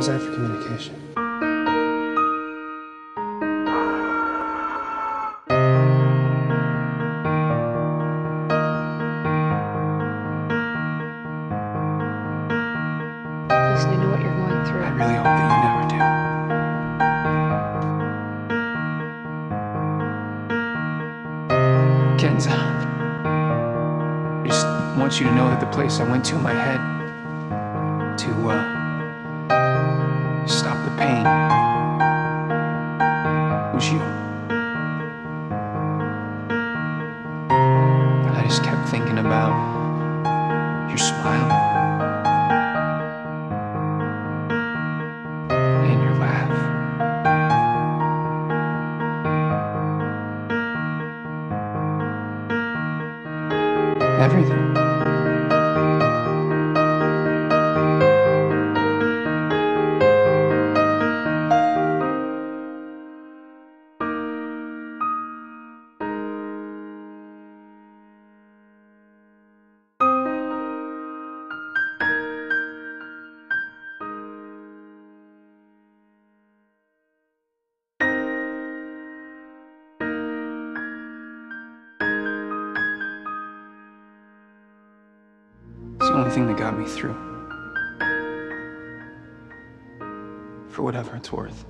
How's that for communication? Listen, I know what you're going through. I really hope that you never do. Kensi, I just want you to know that the place I went to in my head to uh, smile. and your laugh. Everything. Only thing that got me through. For whatever it's worth.